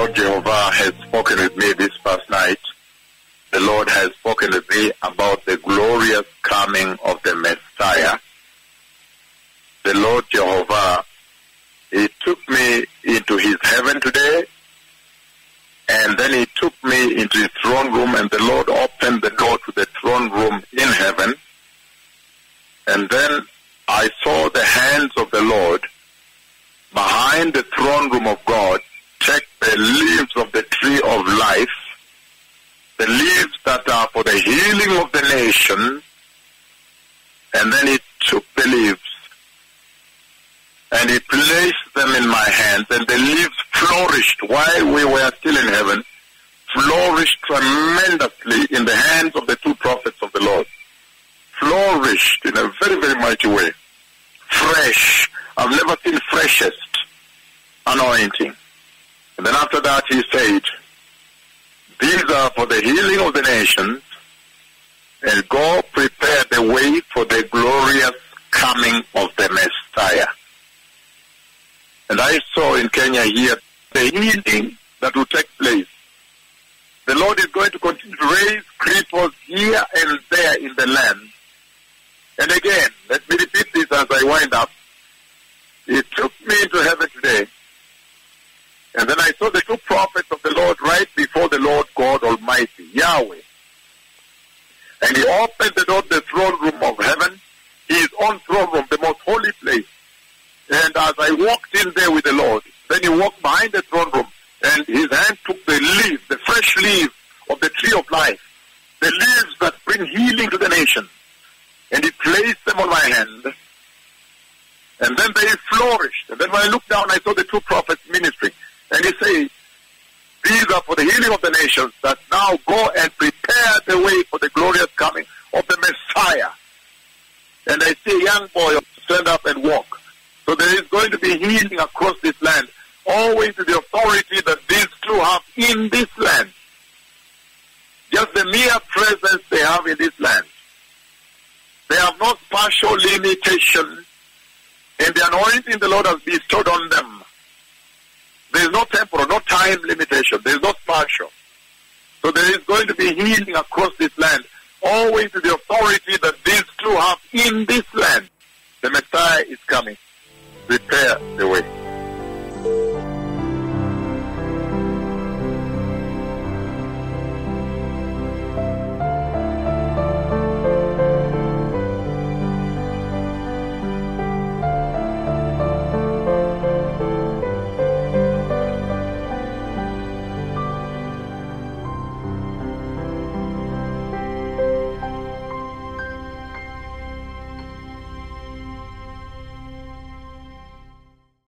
Lord Jehovah has spoken with me this past night. The Lord has spoken with me about the glorious coming of the Messiah. The Lord Jehovah, He took me into His heaven today, and then He took me into His throne room, and the Lord opened the door to the throne room in heaven. And then I saw the hands of the Lord behind the throne room of God the leaves of the tree of life, the leaves that are for the healing of the nation, and then he took the leaves and he placed them in my hands, and the leaves flourished while we were still in heaven, flourished tremendously in the hands of the two prophets of the Lord. Flourished in a very, very mighty way. Fresh. I've never seen freshest anointing. And then after that he said, these are for the healing of the nations, and go prepare the way for the glorious coming of the Messiah. And I saw in Kenya here the healing that will take place. The Lord is going to continue to raise cripples here and there in the land. And again, let me repeat this as I wind up. He took me into heaven. And then I saw the two prophets of the Lord right before the Lord God Almighty, Yahweh. And he opened the door the throne room of heaven, his own throne room, the most holy place. And as I walked in there with the Lord, then he walked behind the throne room, and his hand took the leaves, the fresh leaves of the tree of life, the leaves that bring healing to the nation. And he placed them on my hand. And then they flourished. And then when I looked down, I saw the two prophets ministering. And he said, these are for the healing of the nations that now go and prepare the way for the glorious coming of the Messiah. And I see a young boy stand up and walk. So there is going to be healing across this land, owing to the authority that these two have in this land. Just the mere presence they have in this land. They have no spatial limitation, and the anointing the Lord has bestowed on them there is no temporal, no time limitation. There is no spatial. So there is going to be healing across this land, always to the authority that these two have in this land. The Messiah is coming. Prepare the way.